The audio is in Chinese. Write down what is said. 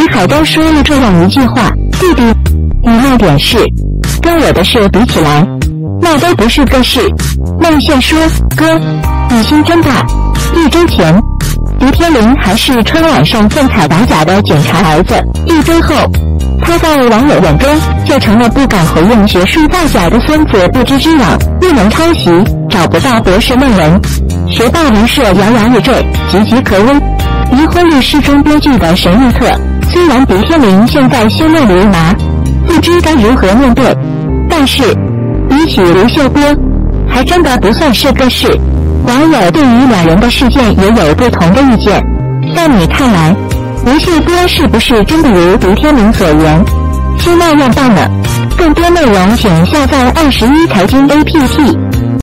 李海都说了这样一句话：“弟弟，你那点事，跟我的事比起来，那都不是个事。”孟宪说：“哥，你心真大。”一周前，狄天林还是春晚上赠彩打假的警察儿子，一周后，他在网友眼中就成了不敢回应学术造假的孙子不知之养，不能抄袭，找不到博士论文，学霸人设摇摇欲坠，岌岌可危。离婚律师中编剧的神秘客，虽然狄天林现在心乱如麻，不知该如何面对，但是比起刘秀波，还真的不算是个事。网友对于两人的事件也有不同的意见。在你看来，刘秀波是不是真的如狄天林所言，心那样棒呢？更多内容请下载二十一财经 APP。